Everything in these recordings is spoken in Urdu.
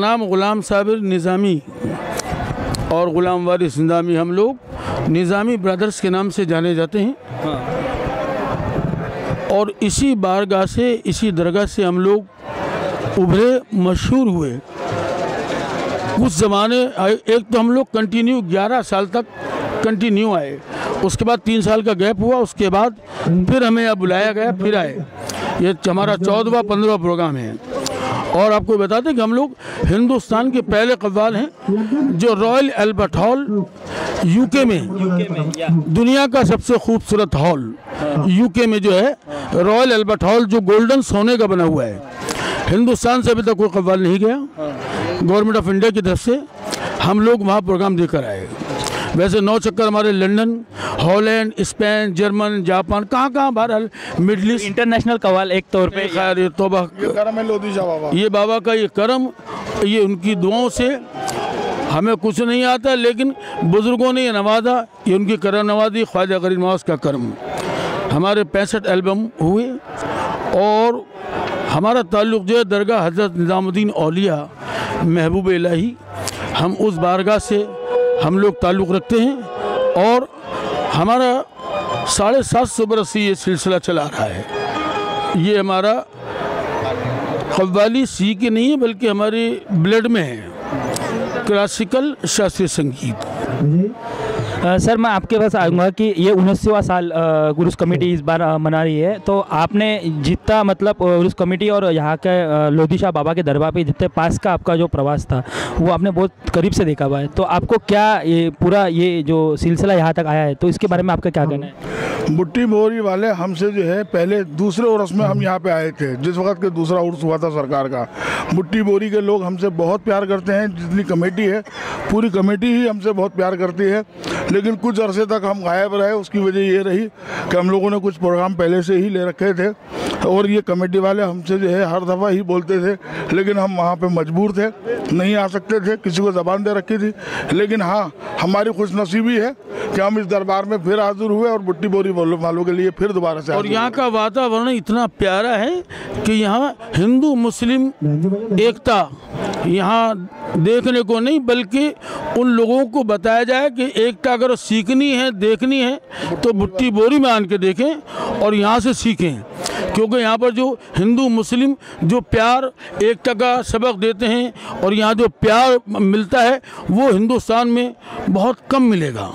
نام غلام صابر نظامی اور غلام وارث نظامی ہم لوگ نظامی برادرز کے نام سے جانے جاتے ہیں۔ اور اسی بارگاہ سے، اسی درگاہ سے ہم لوگ ابھرے، مشہور ہوئے۔ اس زمانے ایک تو ہم لوگ کنٹینیو گیارہ سال تک کنٹینیو آئے۔ اس کے بعد تین سال کا گیپ ہوا، اس کے بعد پھر ہمیں یہاں بلایا گیا، پھر آئے۔ یہ ہمارا چودہ پندرہ پروگرام ہے۔ اور آپ کو بتا دیں کہ ہم لوگ ہندوستان کے پہلے قوال ہیں جو رائل البرٹ ہال، یو کے میں، دنیا کا سب سے خوبصورت ہال، یو کے میں جو ہے، رائل البرٹ ہال جو گولڈن سونے کا بنا ہوا ہے۔ ہندوستان سے ابھی تک کوئی قوال نہیں گیا۔ گورنمنٹ آف انڈیا کی طرف سے ہم لوگ وہاں پروگرام دے کر آئے۔ ویسے نو چکر ہمارے London Holland Spain German Japan کہاں کہاں بہرحال مڈل ایسٹ انٹرنیشنل قوال ایک طور پہ خیر توبہ یہ بابا کا یہ کرم یہ ان کی دعاؤں سے ہمیں کچھ نہیں آتا لیکن بزرگوں نے یہ نوازا یہ ان کی کرم نوازی خواجہ غریب نواز کا کرم۔ ہمارے پینسٹھ البم ہوئے اور ہمارا تعلق جو ہے درگاہ حضرت نظام الدین اولیاء محبوب الہی ہم اس بارگاہ سے ہم لوگ تعلق رکھتے ہیں اور ہمارا ساڑھے سات سو برس سے یہ سلسلہ چلا رہا ہے۔ یہ ہمارا قوالی سی کے نہیں ہے بلکہ ہمارے بلڈ میں ہے۔ کلاسیکل شاستری سنگیت۔ سر میں آپ کے پاس آؤں گا کہ یہ انیسواں سال عرس کمیٹی اس بار منا رہی ہے۔ تو آپ نے جتنا مطلب عرس کمیٹی اور یہاں کے لودھی شاہ بابا کے دربار پہ جتنے پاس کا آپ کا جو پرواس تھا، وہ آپ نے بہت قریب سے دیکھا ہوا ہے۔ تو آپ کو کیا یہ پورا یہ جو سلسلہ یہاں تک آیا ہے، تو اس کے بارے میں آپ کا کیا کہنا ہے؟ بٹی بوری والے ہم سے جو ہے، پہلے دوسرے عرس میں ہم یہاں پہ آئے تھے۔ جس وقت کے دوسرا عرس ہوا تھا سرکار کا۔ بٹی بوری کے لوگ ہم سے بہت پیار کرتے ہیں، جتنی کمیٹی ہے، پوری کمیٹی ہی ہم سے بہت پیار کرتی ہے۔ لیکن کچھ عرصے تک ہم غائب رہے اس کی وجہ یہ رہی کہ ہم لوگوں نے کچھ پروگرام پہلے سے ہی لے رکھے تھے اور یہ کمیٹی والے ہم سے جو ہے ہر دفعہ ہی بولتے تھے لیکن ہم وہاں پہ مجبور تھے نہیں آ سکتے تھے کسی کو زبان دے رکھی تھی۔ لیکن ہاں ہماری خوش نصیبی ہے کہ ہم اس دربار میں پھر حاضر ہوئے اور بٹی بوری والوں کے لیے پھر دوبارہ سے اور یہاں کا واتاورن اتنا پیارا ہے کہ یہاں ہندو مسلم ایکتا یہاں دیکھنے کو نہیں بلکہ ان لوگوں کو بتایا جائے کہ ایکتا اگر سیکھنی ہے، دیکھنی ہے، تو بھٹی بوری میں آن کے دیکھیں اور یہاں سے سیکھیں۔ کیونکہ یہاں پر جو ہندو، مسلم جو پیار، ایکتا کا سبق دیتے ہیں اور یہاں جو پیار ملتا ہے، وہ ہندوستان میں بہت کم ملے گا۔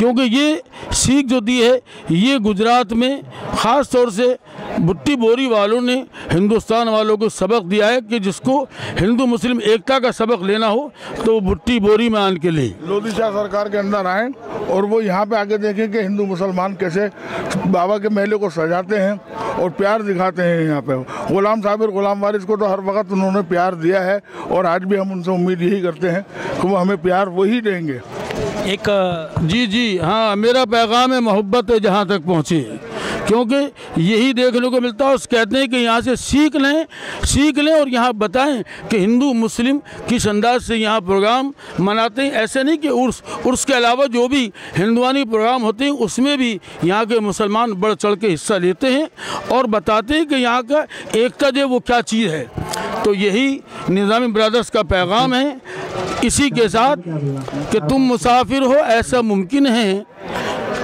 کیونکہ یہ سیکھ جو دی ہے، یہ گجرات میں خاص طور سے بٹی بوری والوں نے ہندوستان والوں کو سبق دیا ہے کہ جس کو ہندو مسلم ایکتا کا سبق لینا ہو تو وہ بٹی بوری میں آن کے لے۔ لودی شاہ سرکار کے اندر آئیں اور وہ یہاں پہ آگے دیکھیں کہ ہندو مسلمان کیسے بابا کے محلے کو سجاتے ہیں اور پیار دکھاتے ہیں یہاں پہ۔ غلام صابر غلام وارث کو تو ہر وقت انہوں نے پیار دیا ہے اور آج بھی ہم ان سے امید یہی کرتے ہیں کہ وہ ہمیں پیار وہی دیں گے۔ ایک جی جی ہاں میرا پیغام محبت جہاں تک پہنچی کیونکہ یہی دیکھنے کو ملتا ہے، اس کہتے ہیں کہ یہاں سے سیکھ لیں سیکھ لیں اور یہاں بتائیں کہ ہندو، مسلم کس انداز سے یہاں پروگرام مناتے ہیں۔ ایسے نہیں کہ عرس عرس کے علاوہ جو بھی ہندوانی پروگرام ہوتے ہیں، اس میں بھی یہاں کے مسلمان بڑھ چڑھ کے حصہ لیتے ہیں اور بتاتے ہیں کہ یہاں کا ایکتا جو وہ کیا چیز ہے۔ تو یہی نظام برادرز کا پیغام ہے، اسی کے ساتھ کہ تم مسافر ہو، ایسا ممکن ہے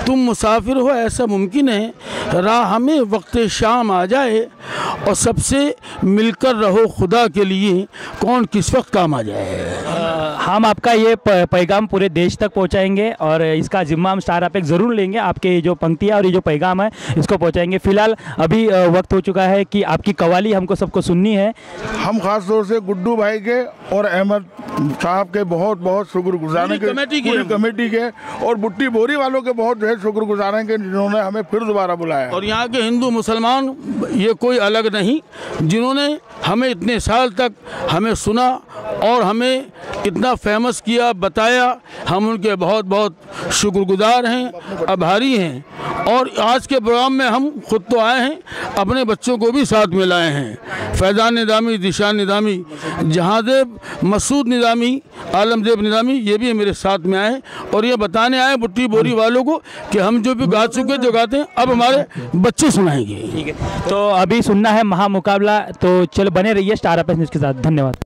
تم مسافر ہو ایسا ممکن ہے؟ راہ ہمیں وقت شام آ جائے اور سب سے مل کر رہو خدا کے لیے کون کس وقت کام آ جائے؟ ہم آپ کا یہ پیغام پورے دیش تک پہنچائیں گے اور اس کا ذمہ ہم سٹار آپ ایک ضرور لیں گے۔ آپ کے جو پنکتیاں اور یہ جو پیغام ہے اس کو پہنچائیں گے۔ فی الحال ابھی وقت ہو چکا ہے کہ آپ کی قوالی ہم کو سب کو سننی ہے۔ ہم خاص طور سے گڈو بھائی کے اور احمد صاحب کے بہت بہت شکر گزار کے۔ کمیٹی کے اور بٹی بوری والوں کے بہت جو ہے شکر گزار ہیں کہ جنہوں نے ہمیں پھر دوبارہ بلایا اور یہاں کے ہندو مسلمان یہ کوئی الگ نہیں، جنہوں نے ہمیں اتنے سال تک ہمیں سنا اور ہمیں اتنا فیمس کیا، بتایا۔ ہم ان کے بہت بہت شکر گزار ہیں آبھاری ہیں۔ اور آج کے پروگرام میں ہم خود تو آئے ہیں، اپنے بچوں کو بھی ساتھ میں لائے ہیں۔ فیضان نظامی دشان نظامی دیب مسعود نظامی عالم دیب نظامی، یہ بھی میرے ساتھ میں آئے اور یہ بتانے آئے بٹی بوری والوں کو کہ ہم جو بھی گا چکے جو گاتے ہیں، اب ہمارے بچے سنائیں گے۔ تو ابھی سننا ہے مہا مقابلہ، تو چل چینل بنے رہیے اسٹار اپ نیوز کے ساتھ۔ دھنیہ واد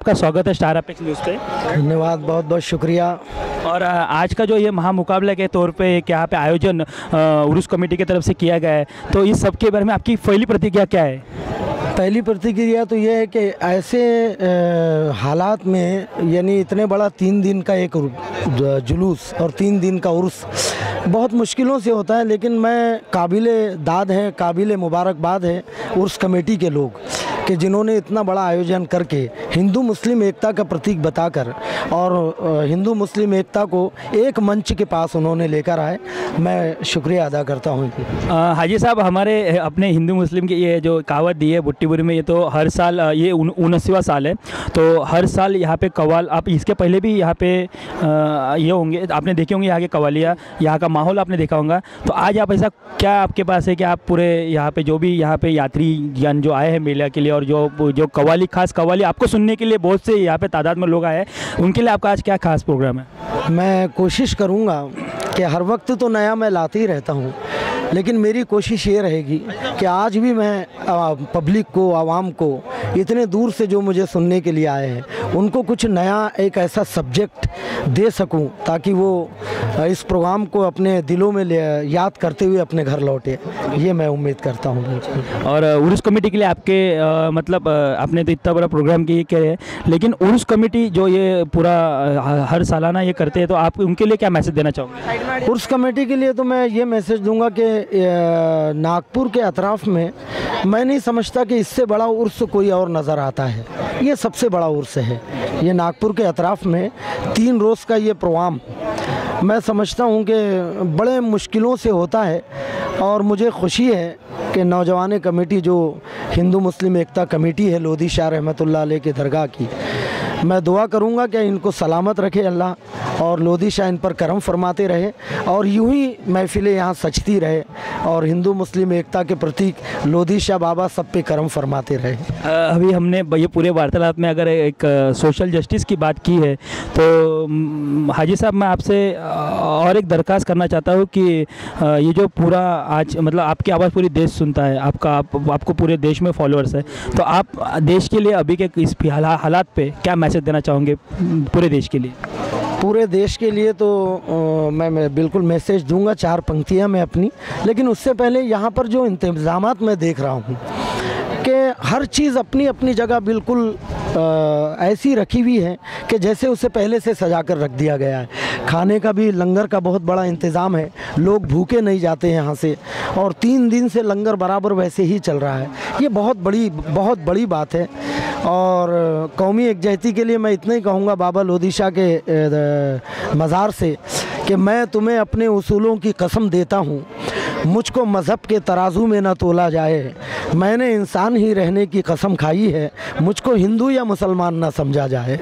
آپ کا سواگت ہے اسٹار اپکس نیوز پہ۔ دھنیہ واد بہت بہت شکریہ۔ اور آج کا جو یہ مہا مقابلہ کے طور پہ یہاں پہ آیوجن عروس کمیٹی کی طرف سے کیا گیا ہے تو اس سب کے بارے میں آپ کی پہلی پرتیگیا کیا ہے؟ پہلی پرتکریا تو یہ ہے کہ ایسے حالات میں یعنی اتنے بڑا تین دن کا ایک جلوس اور تین دن کا عرس بہت مشکلوں سے ہوتا ہے، لیکن میں قابل داد ہے قابل مبارکباد ہے عرس کمیٹی کے لوگ کہ جنہوں نے اتنا بڑا آیوجن کر کے ہندو مسلم ایکتا کا پرتیک بتا کر اور ہندو مسلم ایکتا کو ایک منچ کے پاس انہوں نے لے کر آئے۔ میں شکریہ ادا کرتا ہوں حاجی صاحب، ہمارے اپنے ہندو مسلم کی یہ جو کہاوت دی ہے، بٹی پوری میں یہ تو ہر سال یہ انیسواں سال ہے۔ تو ہر سال یہاں پہ قوال، آپ اس کے پہلے بھی یہاں پہ یہ ہوں گے، آپ نے دیکھے ہوں گے یہاں کے قوالیاں، یہاں کا ماحول آپ نے دیکھا ہوں گا تو آج آپ ایسا کیا آپ کے پاس ہے کہ آپ پورے یہاں پہ جو بھی یہاں پہ یاتری یعنی جو آئے ہیں میلہ کے لیے اور جو جو قوالی، خاص قوالی آپ کو سننے کے لیے بہت سے یہاں پہ تعداد میں لوگ آئے ہیں، ان کے لیے آپ کا آج کیا خاص پروگرام ہے؟ میں کوشش کروں گا کہ ہر وقت تو نیا میں لاتے ہی رہتا ہوں۔ لیکن میری کوشش یہ رہے گی کہ آج بھی میں پبلک کو عوام کو اتنے دور سے جو مجھے سننے کے لیے آئے ہیں ان کو کچھ نیا ایک ایسا سبجیکٹ دے سکوں تاکہ وہ اس پروگرام کو اپنے دلوں میں یاد کرتے ہوئے اپنے گھر لوٹے۔ یہ میں امید کرتا ہوں۔ اور عرس کمیٹی کے لیے آپ کے مطلب آپ نے تو اتنا بڑا پروگرام کی ہے لیکن عرس کمیٹی جو یہ پورا ہر سالانہ یہ کرتے ہیں تو آپ ان کے لیے کیا میسج دینا چاہوں گے؟ عرس کمیٹی کے لیے تو میں یہ میسج دوں گا کہ ناگپور کے اطراف میں میں نہیں سمجھتا کہ اس سے بڑا عرس کوئی اور نظر آتا ہے۔ یہ سب سے بڑا عرص ہے۔ یہ ناگپور کے اطراف میں تین روز کا یہ پروگرام میں سمجھتا ہوں کہ بڑے مشکلوں سے ہوتا ہے اور مجھے خوشی ہے کہ نوجوان کمیٹی جو ہندو مسلم ایکتا کمیٹی ہے، لودھی شاہ رحمت اللہ علیہ کے درگاہ کی میں دعا کروں گا کہ ان کو سلامت رکھے اللہ اور لودی شاہ ان پر کرم فرماتے رہے اور یوں ہی محفلیں یہاں سچتی رہے اور ہندو، مسلم، ایکتا کے پرتیک لودی شاہ بابا سب پہ کرم فرماتے رہے۔ ابھی ہم نے یہ پورے وارتالات میں اگر ایک سوشل جسٹس کی بات کی ہے تو حاجی صاحب، میں آپ سے اور ایک درخواست کرنا چاہتا ہوں کہ یہ جو پورا آج مطلب آپ کی آواز پوری دیش سنتا ہے، آپ کا، آپ کو پورے دیش میں فالوورس ہے تو آپ دیش کے لیے ابھی کے اس حالات پہ کیا میسج دینا چاہوں گے پورے دیش کے لیے؟ پورے دیش کے لیے تو میں بالکل میسیج دوں گا، چار پنکتیاں میں اپنی، لیکن اس سے پہلے یہاں پر جو انتظامات میں دیکھ رہا ہوں ہر چیز اپنی اپنی جگہ بالکل ایسی رکھی ہوئی ہے کہ جیسے اسے پہلے سے سجا کر رکھ دیا گیا ہے۔ کھانے کا بھی لنگر کا بہت بڑا انتظام ہے۔ لوگ بھوکے نہیں جاتے ہیں یہاں سے۔ اور تین دن سے لنگر برابر ویسے ہی چل رہا ہے۔ یہ بہت بڑی بہت بڑی بات ہے۔ اور قومی یکجہتی کے لیے میں اتنا ہی کہوں گا بابا لودیشا کے مزار سے۔ کہ میں تمہیں اپنے اصولوں کی قسم دیتا ہوں۔ مجھ کو مذہب کے ترازو میں نہ تولا جائے۔ میں نے انسان ہی رہنے کی قسم کھائی ہے۔ مجھ کو ہندو یا مسلمان نہ سمجھا جائے۔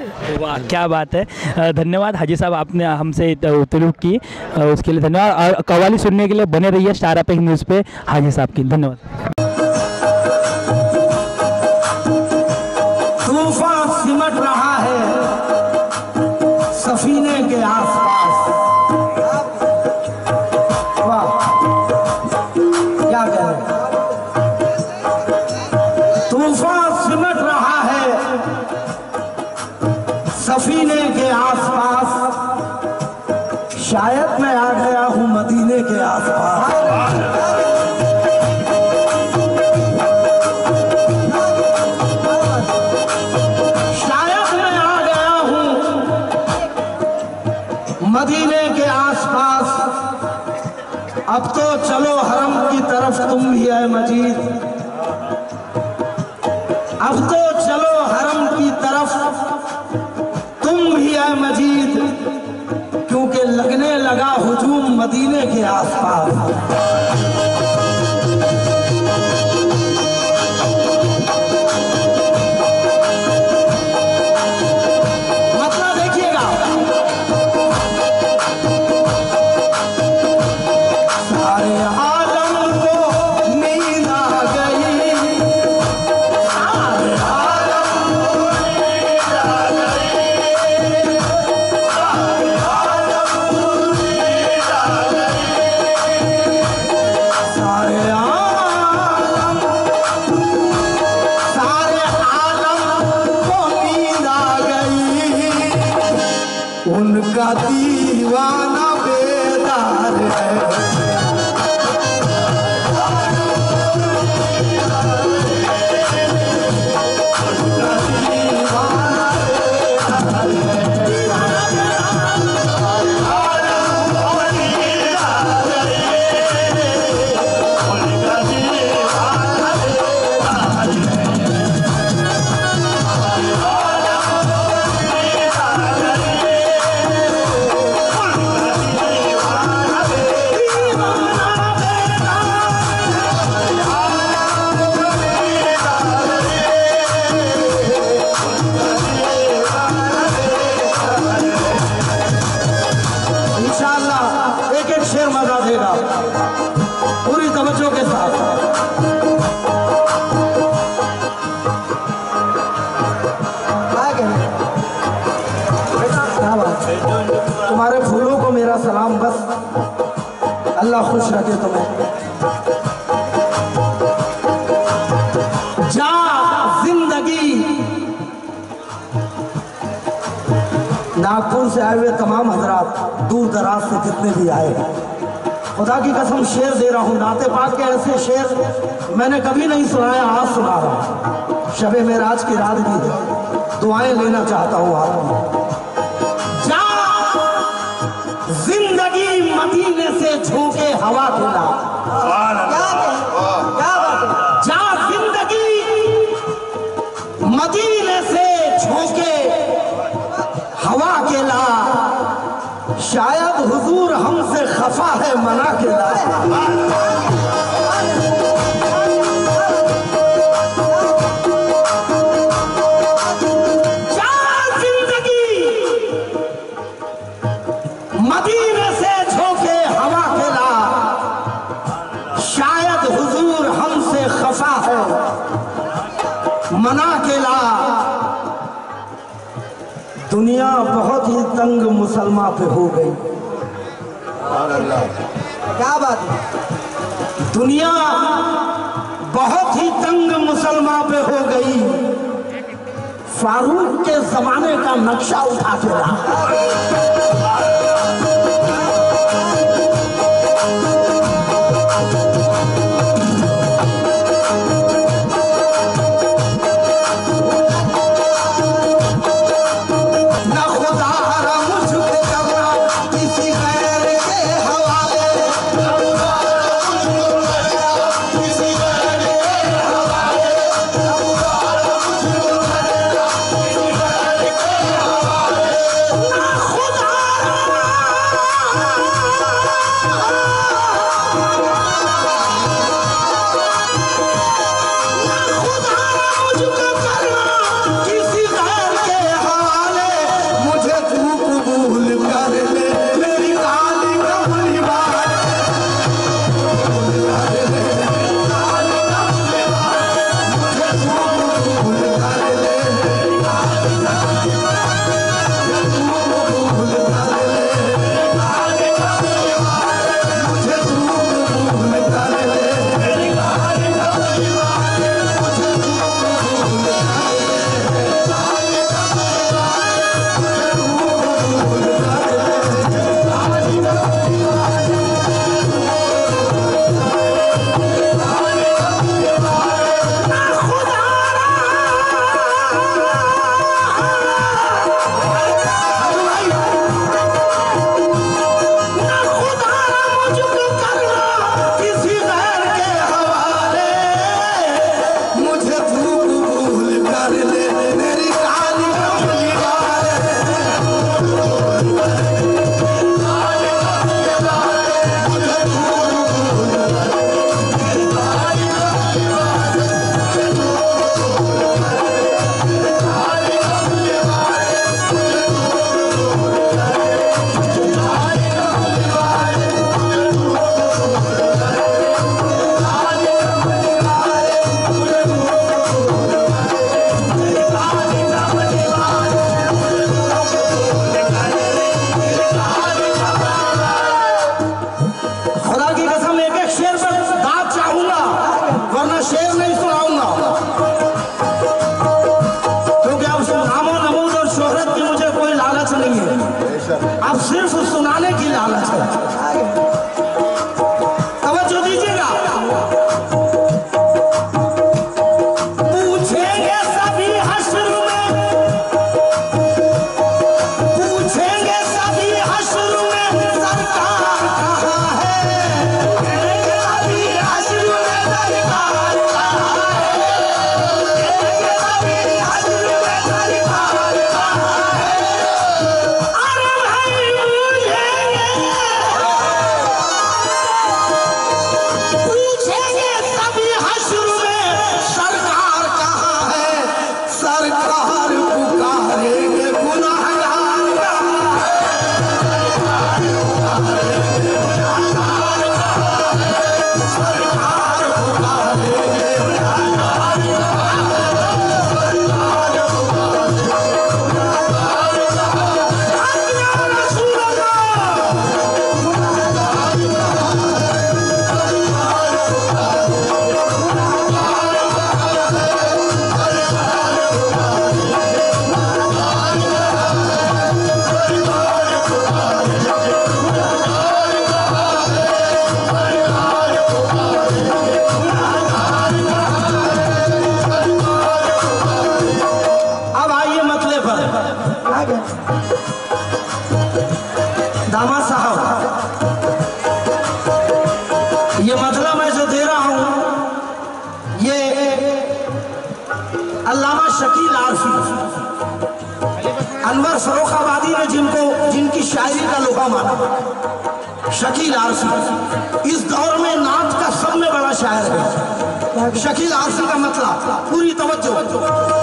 کیا بات ہے۔ دھنیہ واد حاجی صاحب، آپ نے ہم سے تلوک کی۔ اس کے لیے دھنیہ واد اور قوالی سننے کے لیے بنے رہی ہے شارہ پہ نیوز پہ حاجی صاحب کی۔ دھنیہ واد بعد میں بھی آئے۔ خدا کی قسم شیر دے رہا ہوں ناتے پاک کے ایسے شیر میں نے کبھی نہیں سنایا، آج سنا رہا ہوں۔ شب میراج کی رات بھی دعائیں لینا چاہتا ہوں آپ منا کے سے جھوکے ہوا کے لا شاید حضور ہم سے منا کے لا دنیا بہت ہی تنگ مسلمہ پہ ہو گئی دنیا بہت ہی تنگ مسلمہ پہ ہو گئی۔ فاروق کے زمانے کا نقشہ اٹھا کے رہا۔ اور آبادی نے جن کو جن کی شاعری کا لوگا مانا۔ شکیل آرسی اس دور میں نات کا سب میں بڑا شاعر ہے۔ شکیل آرسی کا مطلب پوری توجہ۔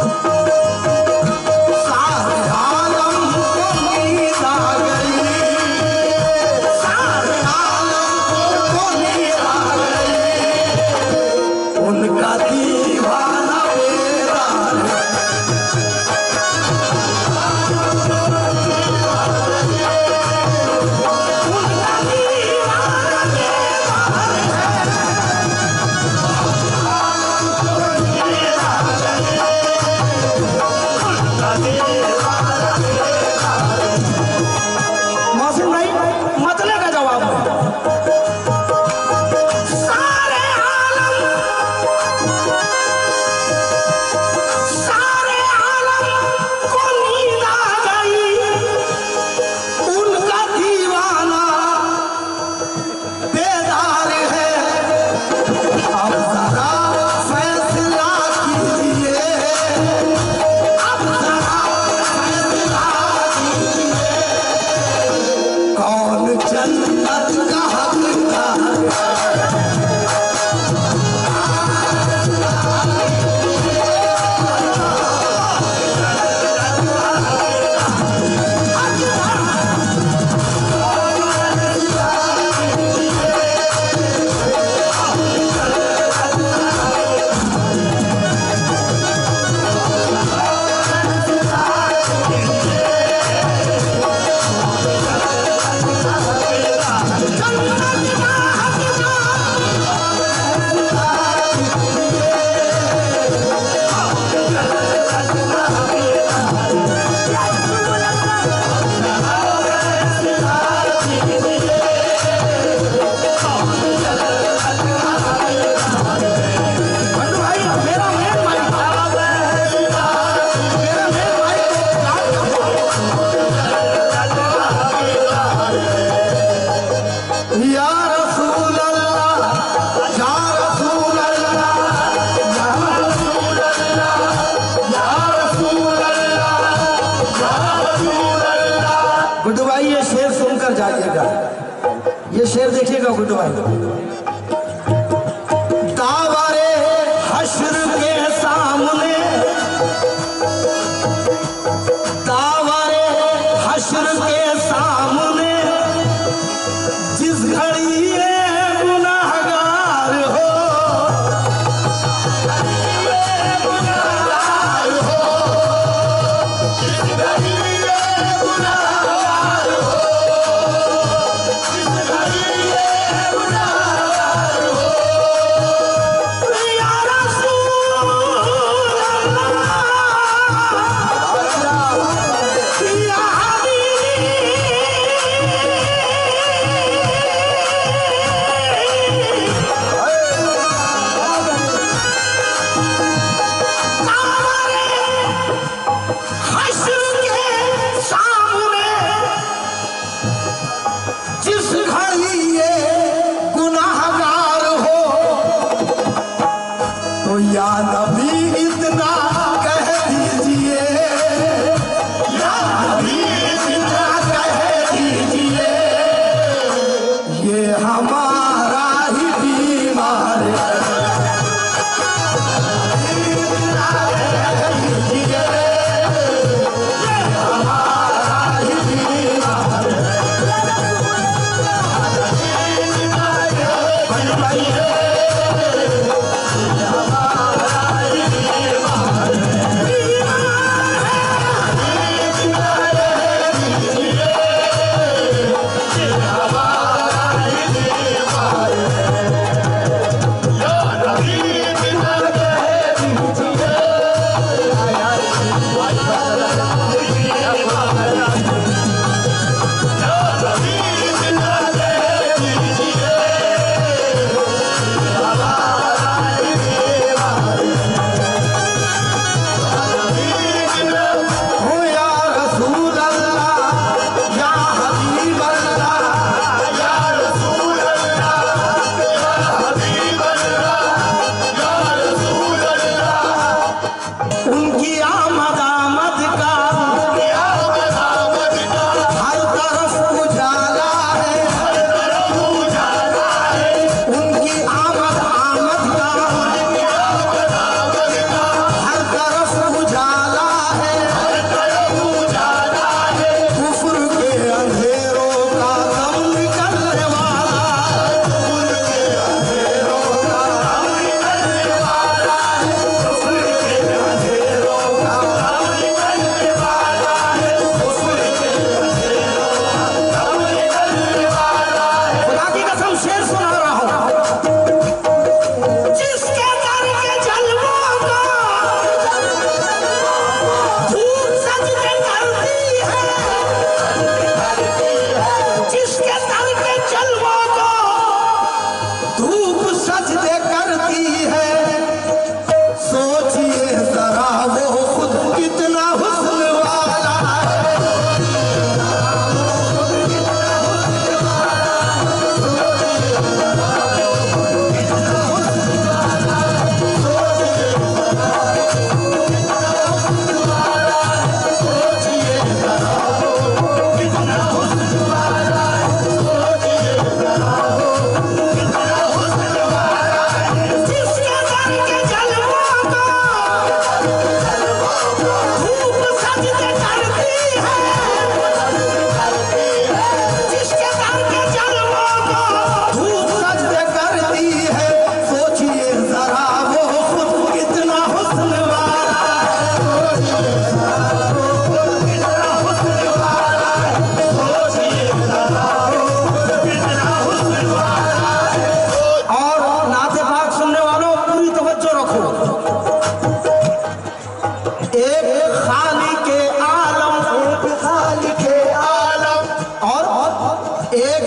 ایک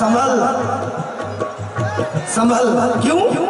سنبھل سنبھل کیوں؟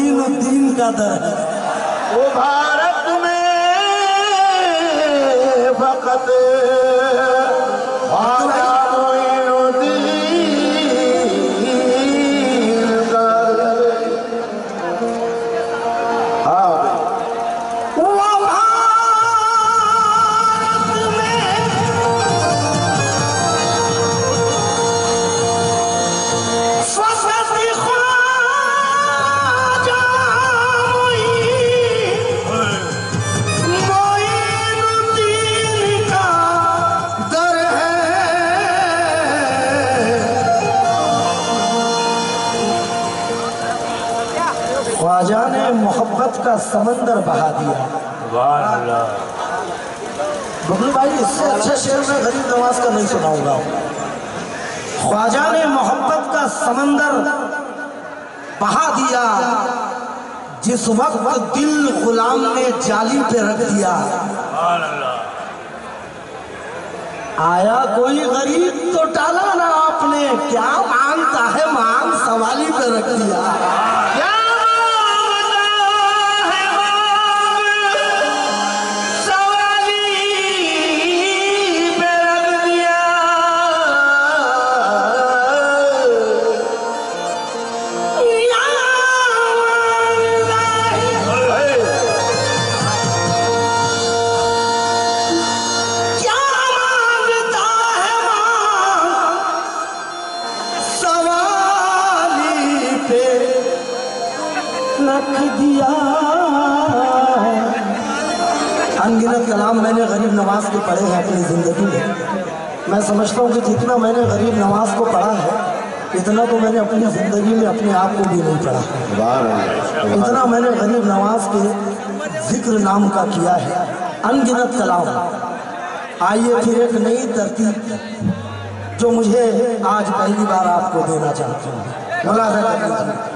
معین الدین کا در۔ ہے وہ بھارت میں فقط سمندر بہا دیا۔ ببلو بھائی اس سے اچھا شعر میں غریب نواز کا نہیں سناؤں گا۔ خواجہ نے محبت کا سمندر بہا دیا۔ جس وقت دل غلام نے جالی پہ رکھ دیا۔ آیا کوئی غریب تو ٹالا نہ آپ نے۔ کیا مانتا ہے؟ مان سوالی پہ رکھ دیا۔ پڑھے ہیں اپنی زندگی میں۔ میں سمجھتا ہوں کہ جتنا میں نے غریب نواز کو پڑھا ہے، اتنا تو میں نے اپنی زندگی میں اپنے آپ کو بھی نہیں پڑھا۔ اتنا میں نے غریب نواز کے ذکر نام کا کیا ہے۔ انگنت کلام۔ آئیے پھر ایک نئی ترتیب جو مجھے آج پہلی بار آپ کو دینا چاہتا ہوں۔ ملازہ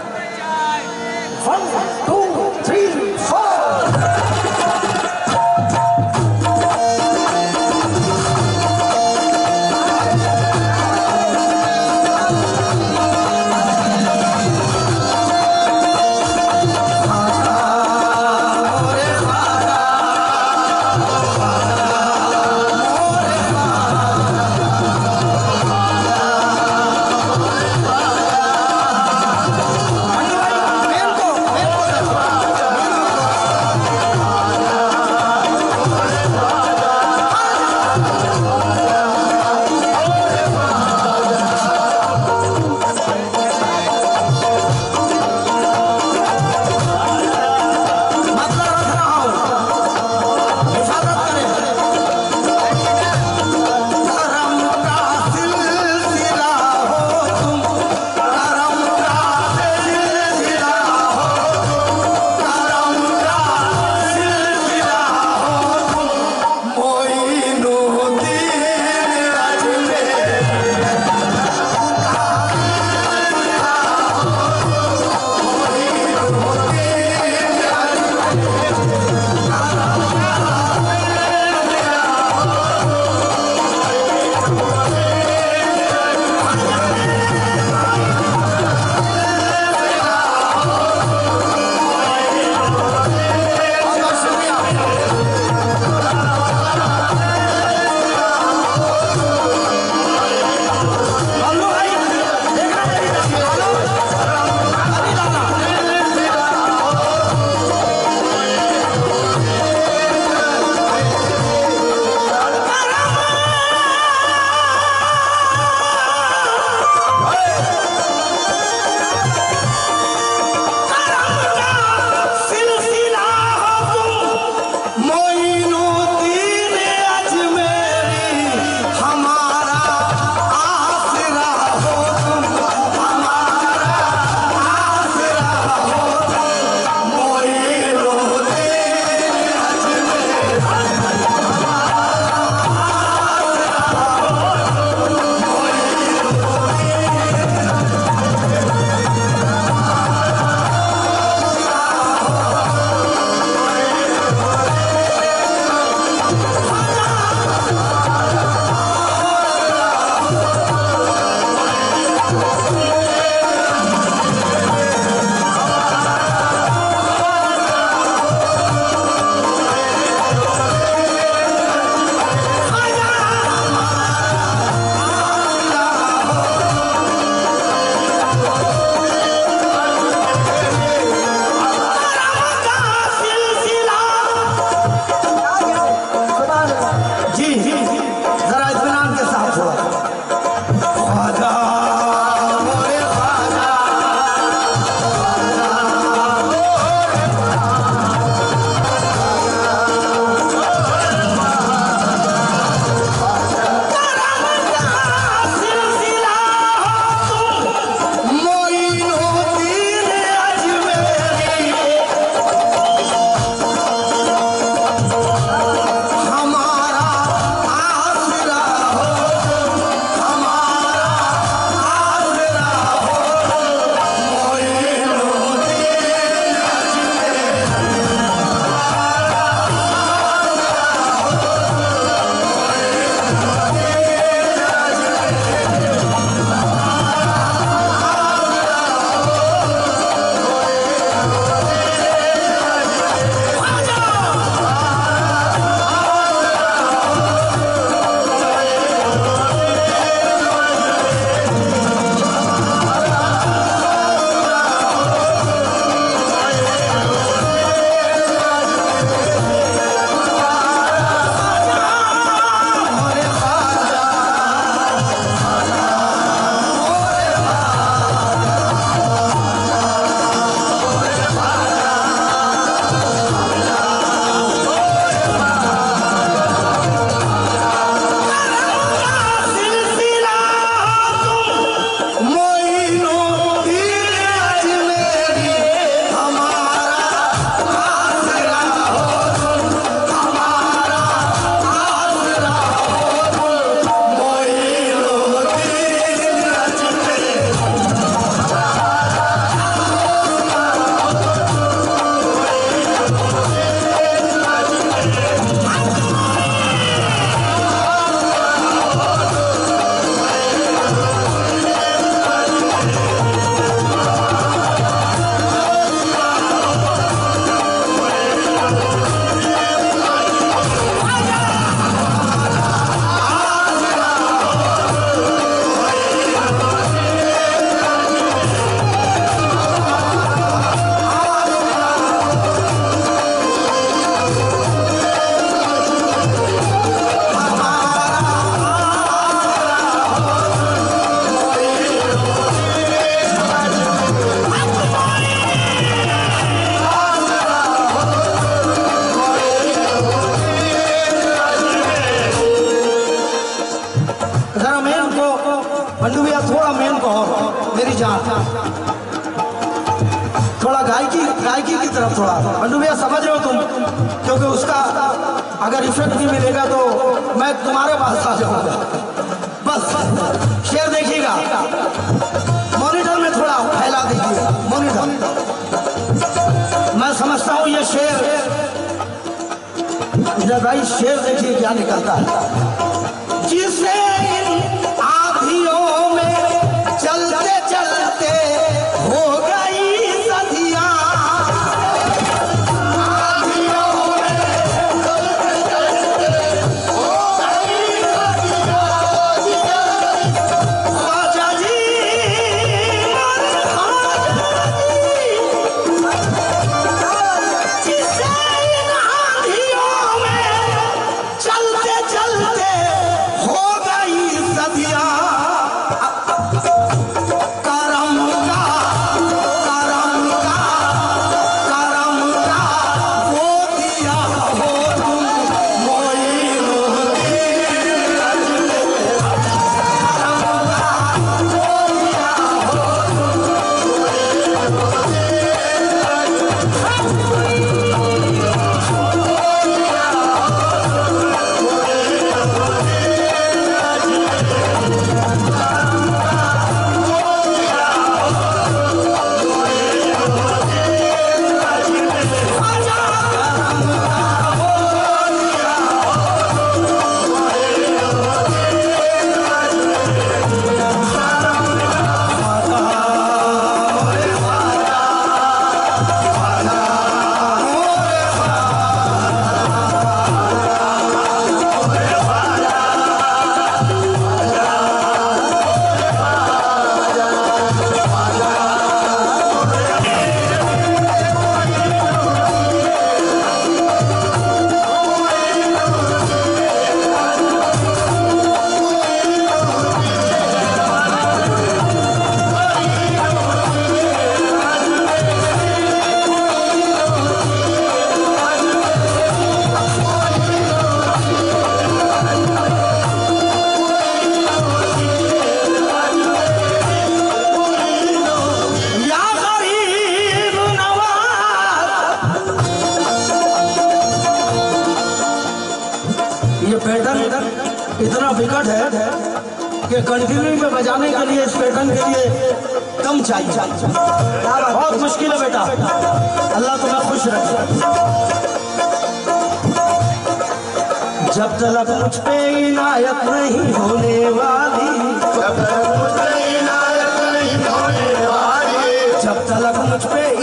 Lafayette.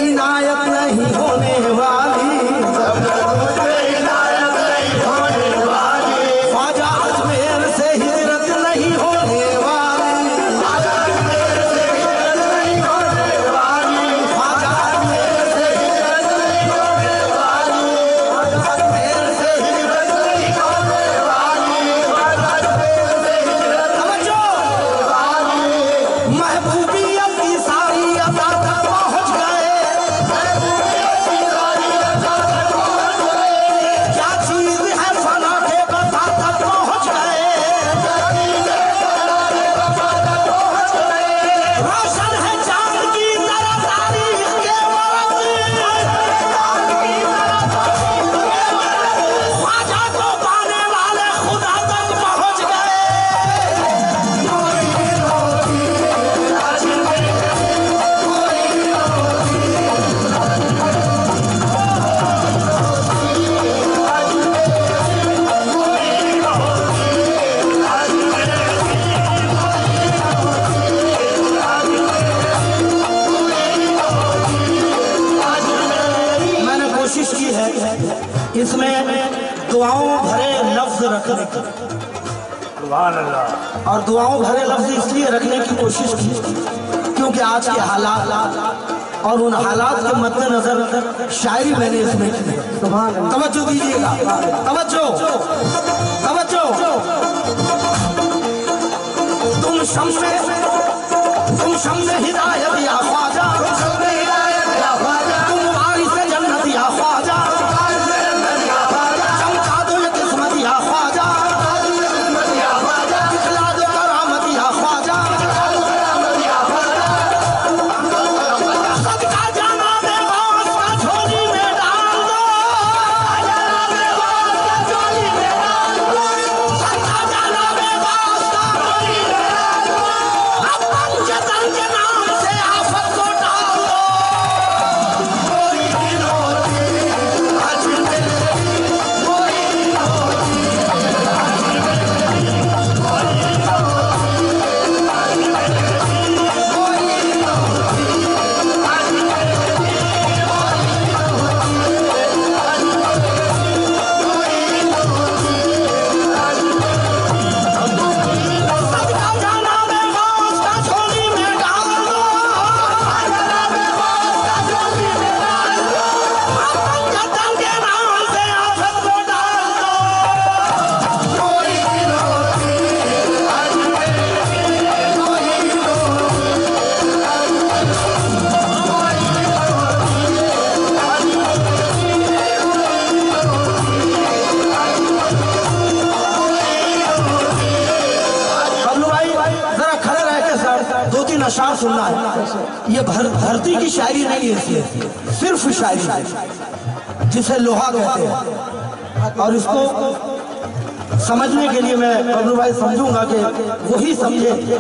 اور دعاؤں بھرے لفظ اس لیے رکھنے کی کوشش کی، کیونکہ آج کے حالات اور ان حالات کے مد نظر شاعری میں نے اس میں کی۔ توجہ دیجیے گا۔ توجہ۔ توجہ۔ تم شمس تم شمس ہدایت صرف شاعری ہے جسے لوہا کہتے ہیں۔ اور اس کو سمجھنے کے لیے میں ببلو بھائی سمجھوں گا کہ وہی سمجھے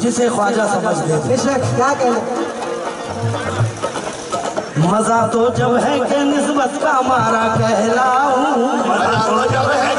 جسے خواجہ سمجھ کیا مزہ تو جب ہے کہ نسبت کا مارا کہلاؤں۔ مزہ تو جب ہے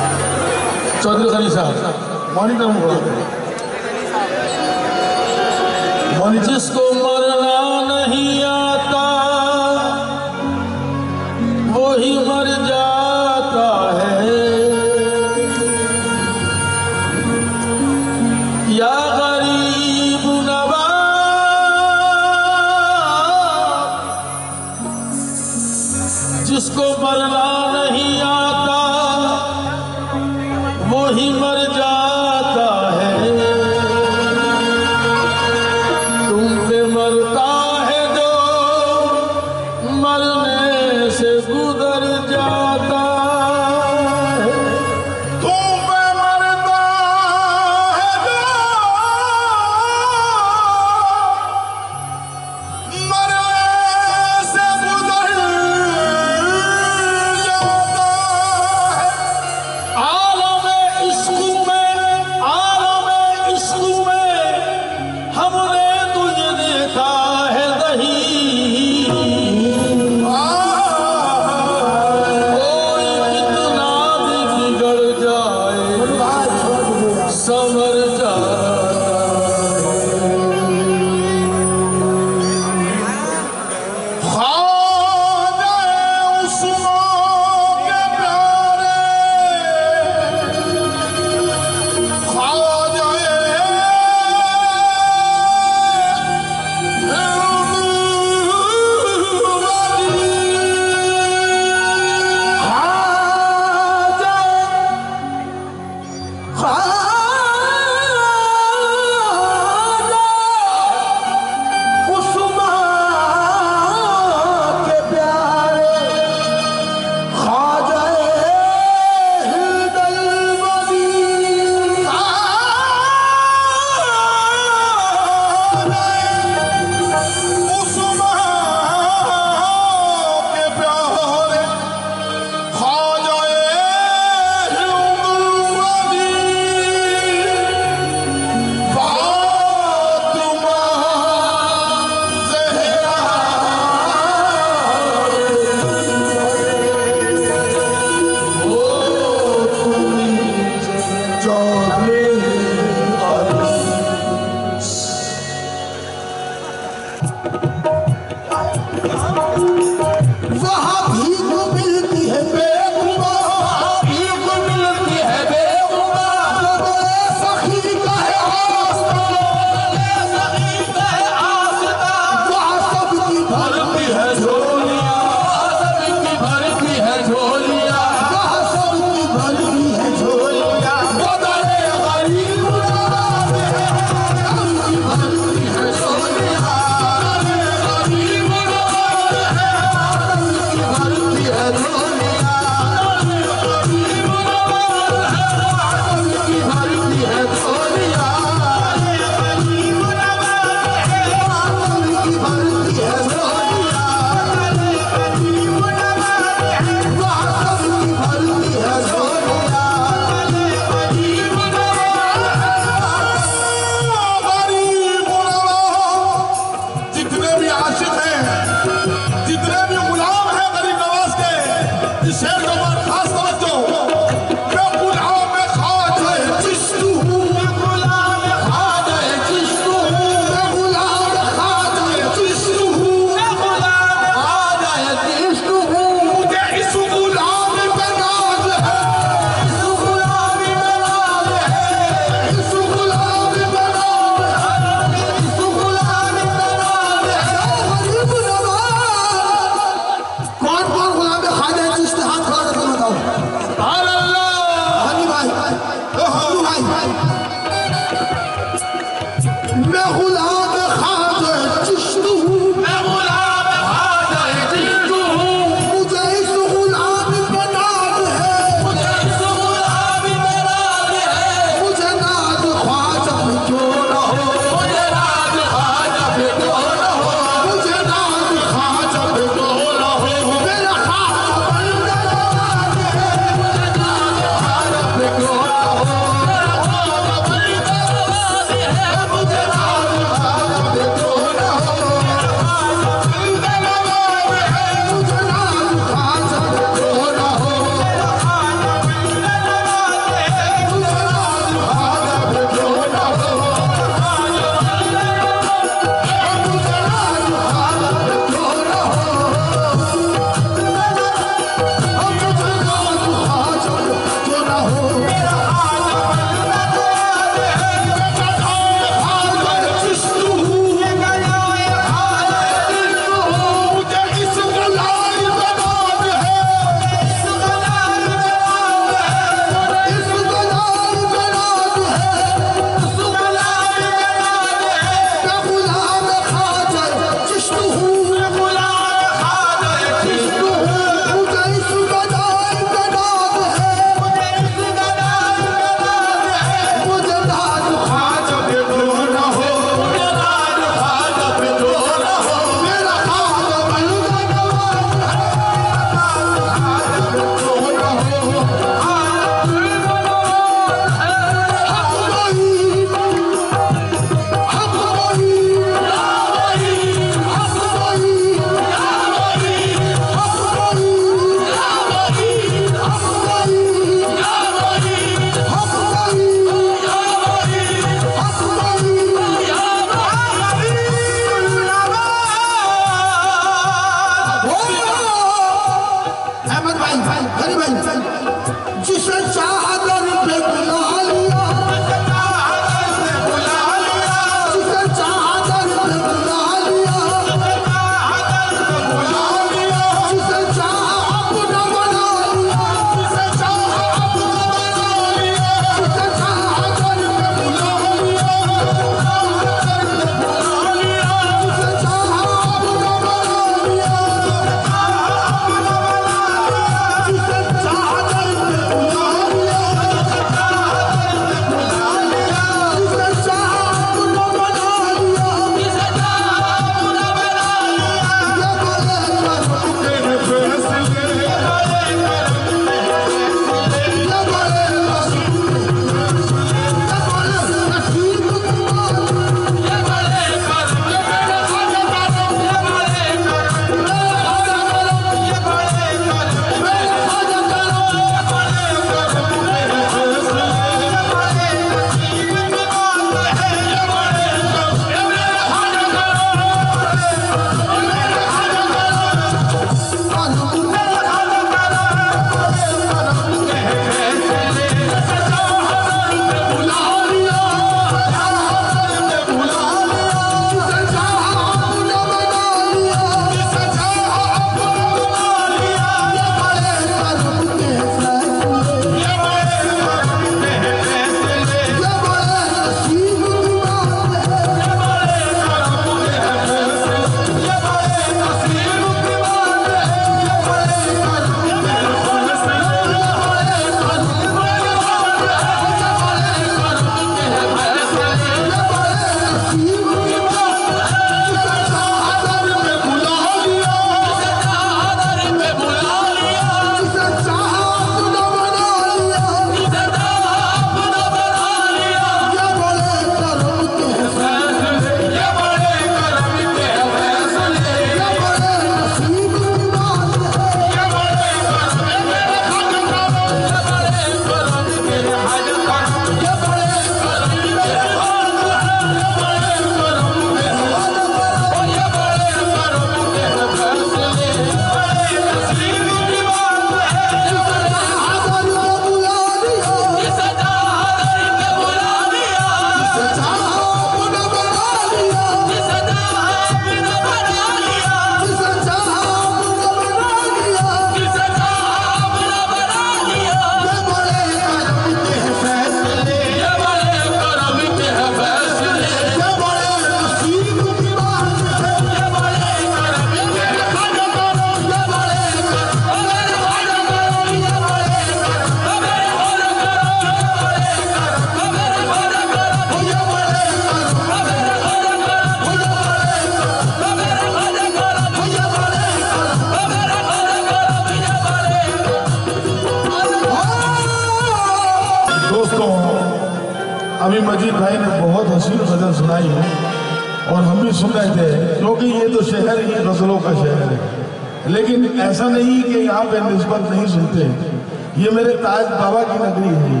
نسبت نہیں سنتے۔ یہ میرے قائد بابا کی نگری ہے۔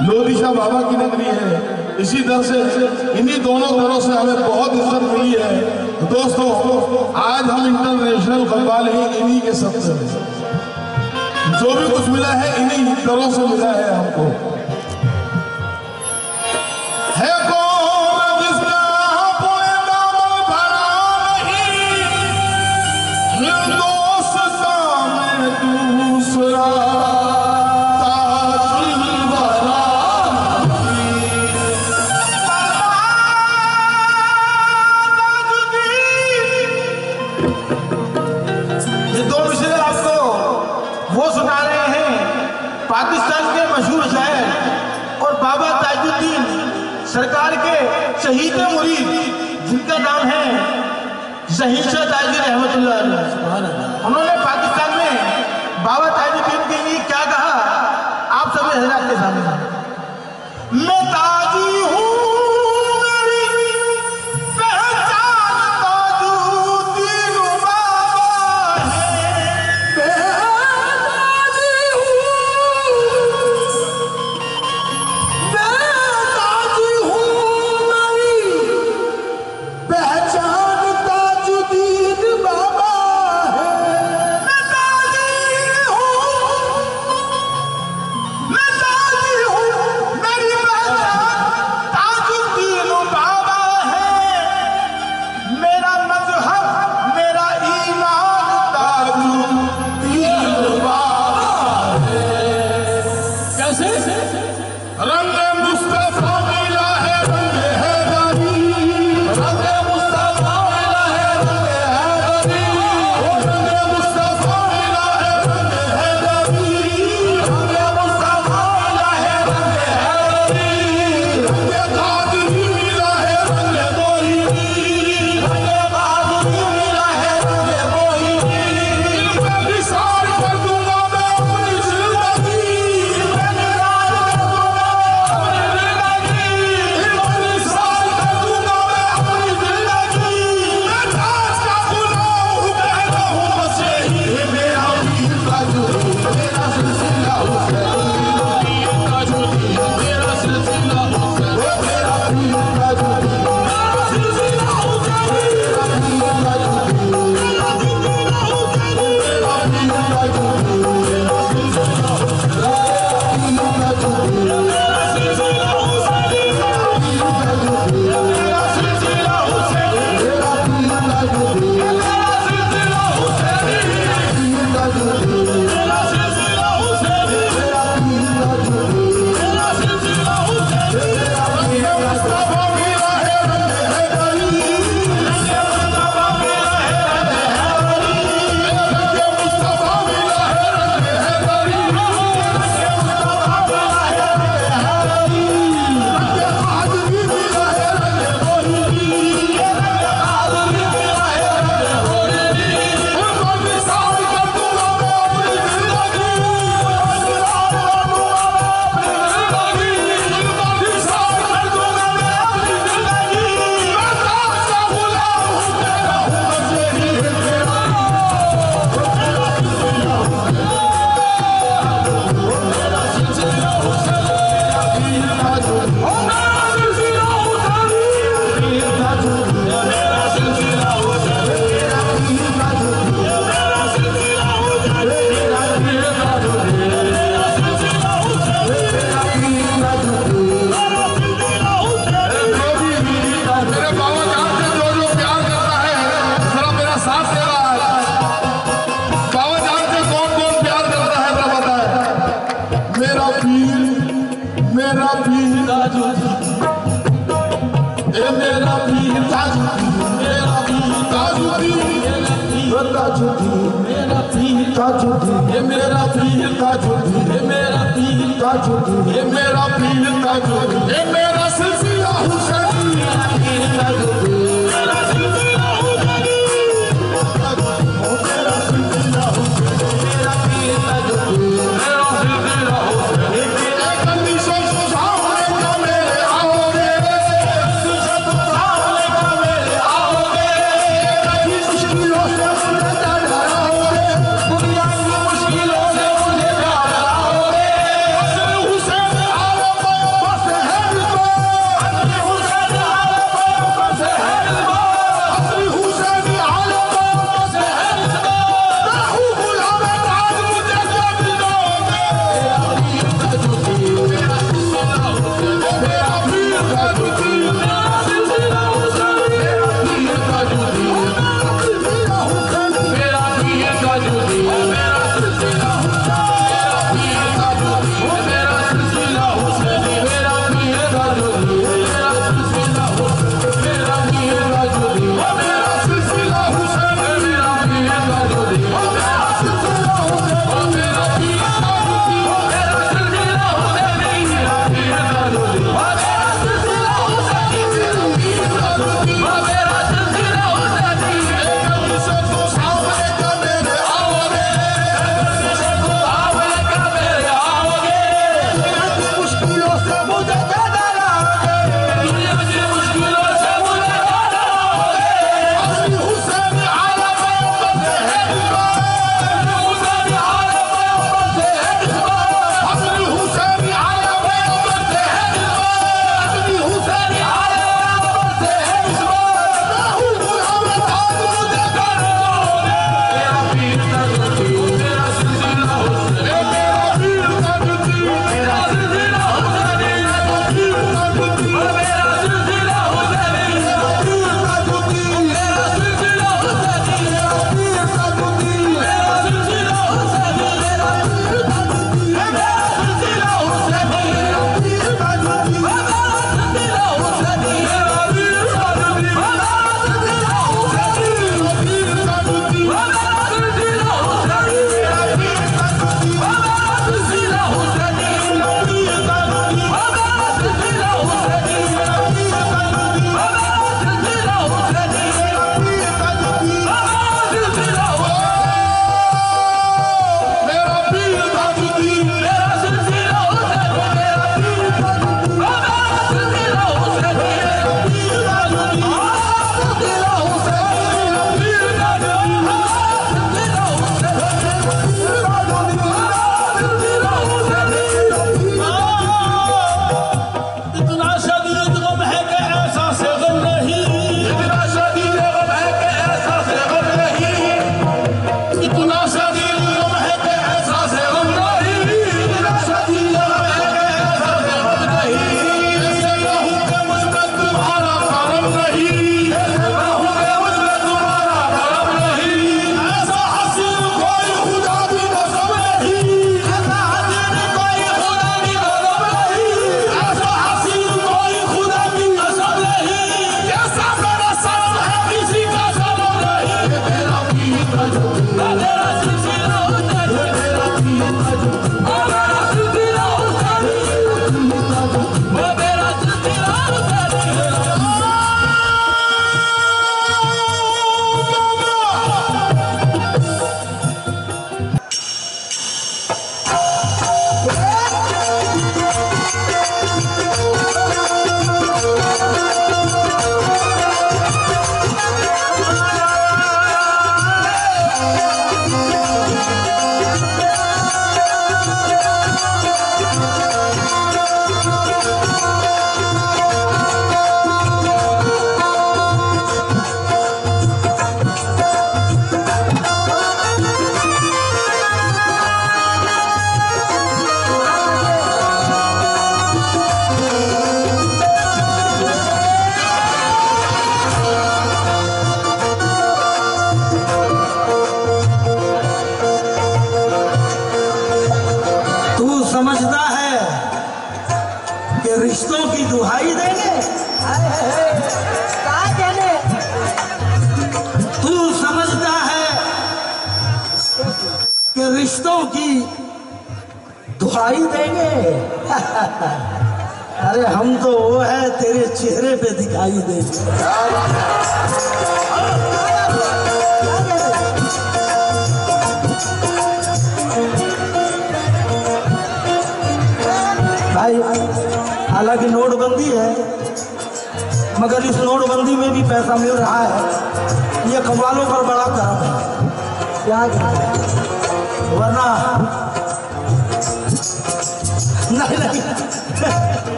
لوڈی شاہ بابا کی نگری ہے۔ اسی در سے انہی دونوں گھروں سے ہمیں بہت عزت ملی ہے۔ دوستو، آج ہم انٹرنیشنل قبال ہی انہی کے سب سے جو بھی کچھ ملا ہے، انہی گھروں سے ملا ہے ہم کو۔ کا نام ہے زہین شاہ تاجی رحمت اللہ علیہ۔ انہوں نے پاکستان میں بابا تاجی کے لیے کیا کہا؟ آپ سب حضرات کے سامنے۔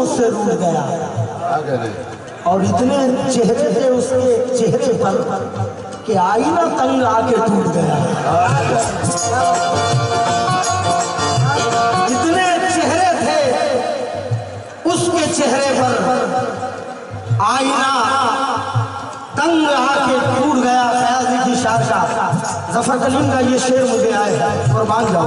مجھ سے روٹ گیا۔ اور اتنے چہرے تھے اس کے چہرے پر کہ آئینہ تنگ آ کے ٹوٹ گیا۔ جتنے چہرے تھے اس کے چہرے پر آئینہ تنگ آ کے ٹوٹ گیا۔ خیال دیکھی جی شاہ زفر کلیم کا یہ شیر مجھے آئے اور مان جاؤ۔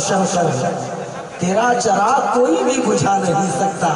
روشن کر تیرا چراغ کوئی بھی بجھا نہیں سکتا۔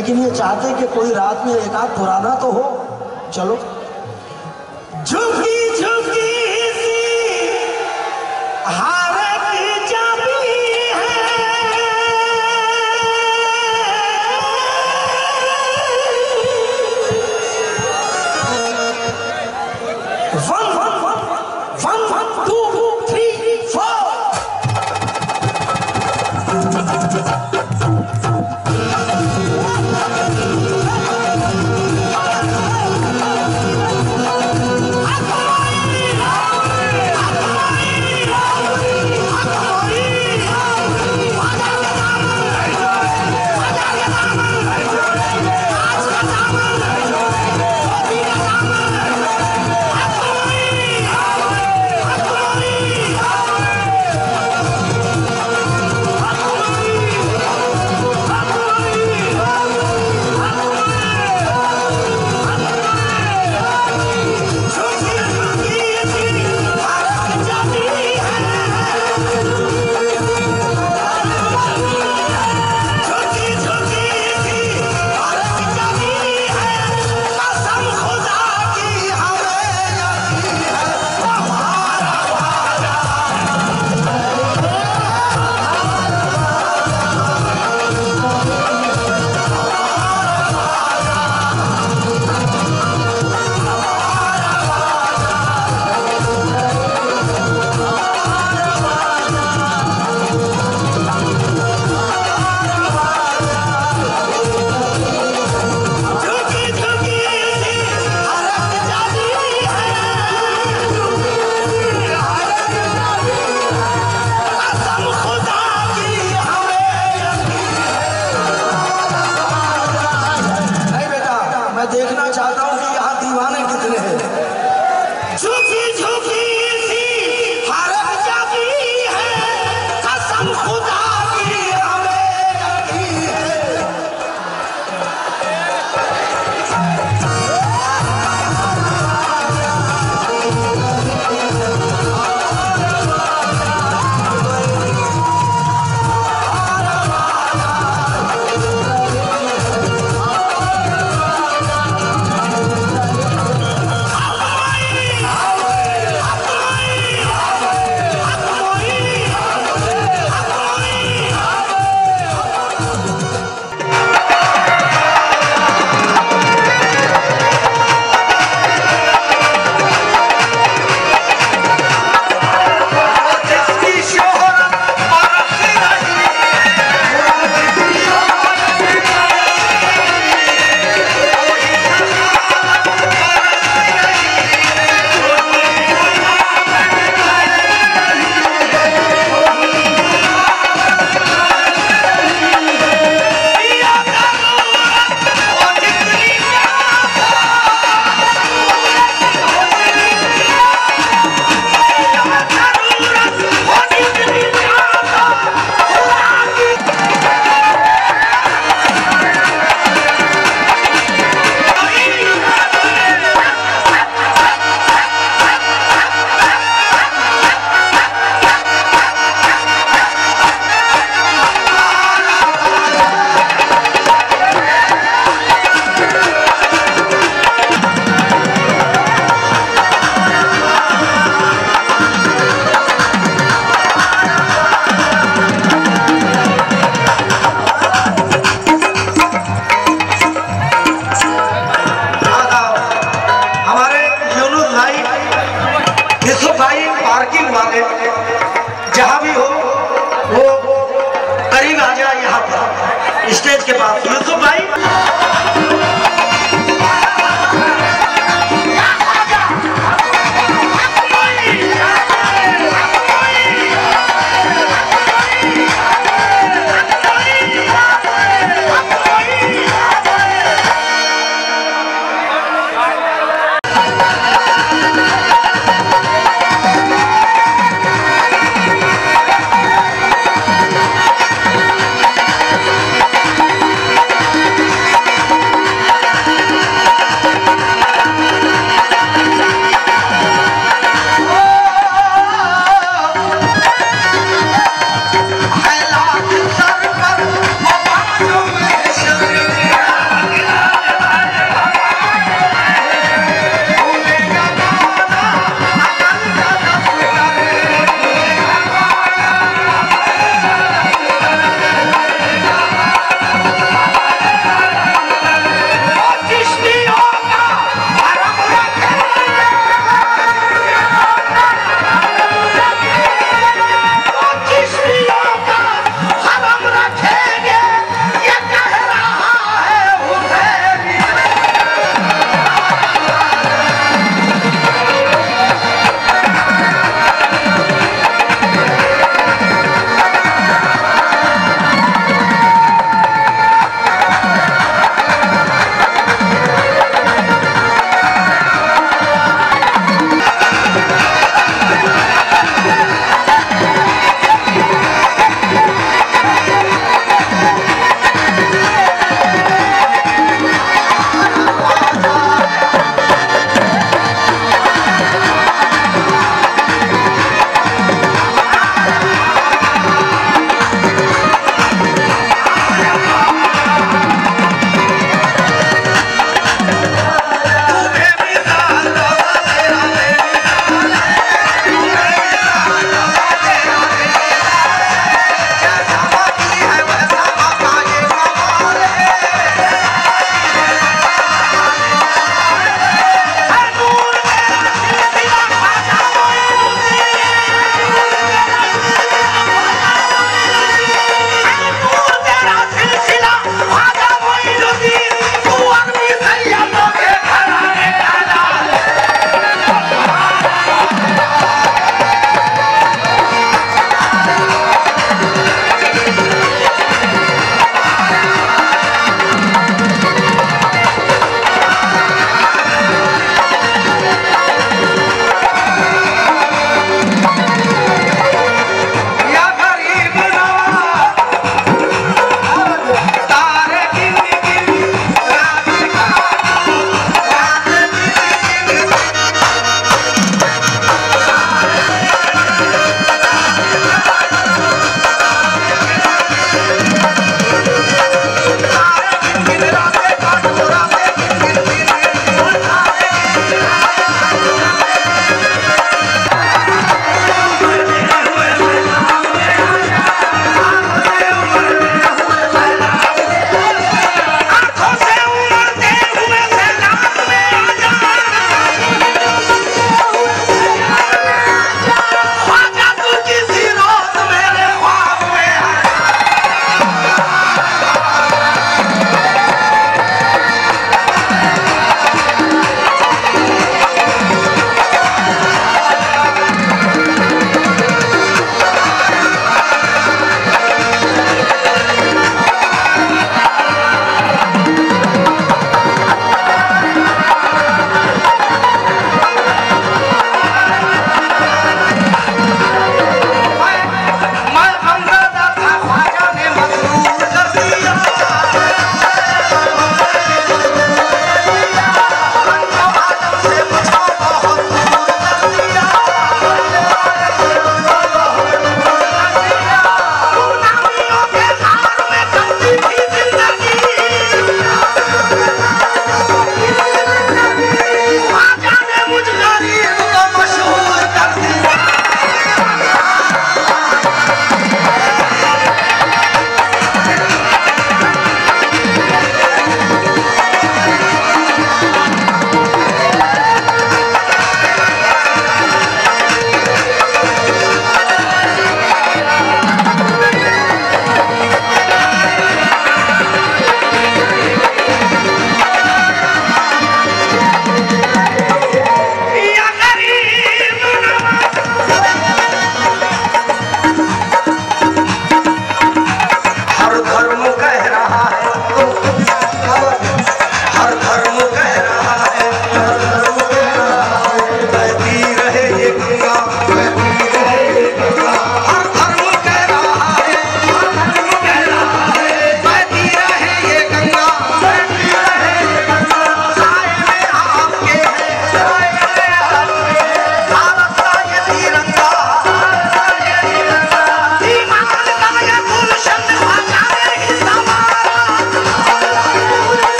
لیکن یہ چاہتے ہیں کہ کوئی رات میں ایک آدھ پرانا تو ہو۔ چلو۔